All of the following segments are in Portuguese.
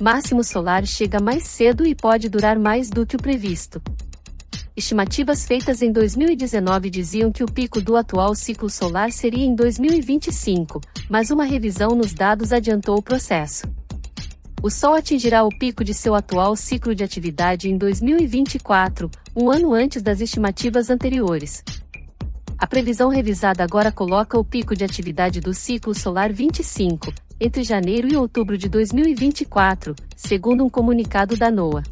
máximo solar chega mais cedo e pode durar mais do que o previsto. Estimativas feitas em 2019 diziam que o pico do atual ciclo solar seria em 2025, mas uma revisão nos dados adiantou o processo. O Sol atingirá o pico de seu atual ciclo de atividade em 2024, um ano antes das estimativas anteriores. A previsão revisada agora coloca o pico de atividade do ciclo solar 25, entre janeiro e outubro de 2024, segundo um comunicado da NOAA.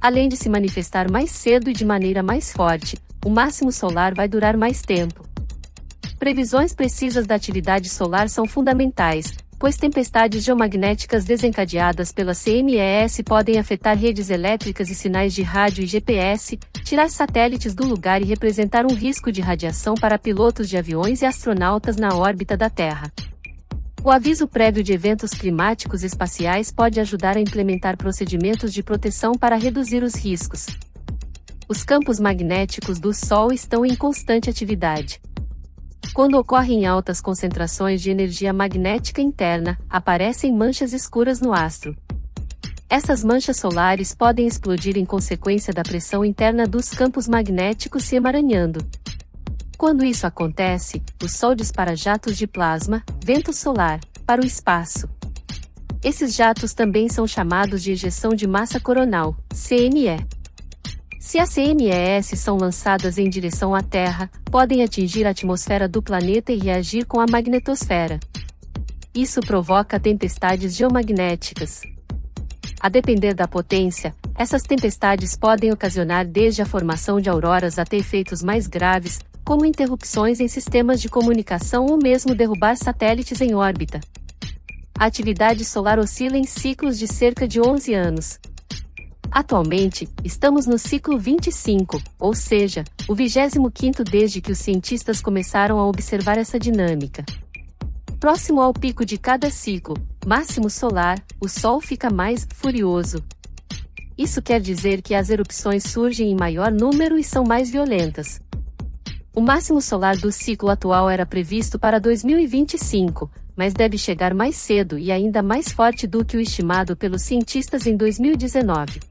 Além de se manifestar mais cedo e de maneira mais forte, o máximo solar vai durar mais tempo. Previsões precisas da atividade solar são fundamentais, pois tempestades geomagnéticas desencadeadas pela CMES podem afetar redes elétricas e sinais de rádio e GPS, tirar satélites do lugar e representar um risco de radiação para pilotos de aviões e astronautas na órbita da Terra. O aviso prévio de eventos climáticos espaciais pode ajudar a implementar procedimentos de proteção para reduzir os riscos. Os campos magnéticos do Sol estão em constante atividade. Quando ocorrem altas concentrações de energia magnética interna, aparecem manchas escuras no astro. Essas manchas solares podem explodir em consequência da pressão interna dos campos magnéticos se emaranhando. Quando isso acontece, o Sol dispara jatos de plasma, vento solar, para o espaço. Esses jatos também são chamados de ejeção de massa coronal, CME. Se as CMES são lançadas em direção à Terra, podem atingir a atmosfera do planeta e reagir com a magnetosfera. Isso provoca tempestades geomagnéticas. A depender da potência, essas tempestades podem ocasionar desde a formação de auroras até efeitos mais graves, como interrupções em sistemas de comunicação ou mesmo derrubar satélites em órbita. A atividade solar oscila em ciclos de cerca de 11 anos. Atualmente, estamos no ciclo 25, ou seja, o 25 desde que os cientistas começaram a observar essa dinâmica. Próximo ao pico de cada ciclo, máximo solar, o Sol fica mais furioso. Isso quer dizer que as erupções surgem em maior número e são mais violentas. O máximo solar do ciclo atual era previsto para 2025, mas deve chegar mais cedo e ainda mais forte do que o estimado pelos cientistas em 2019.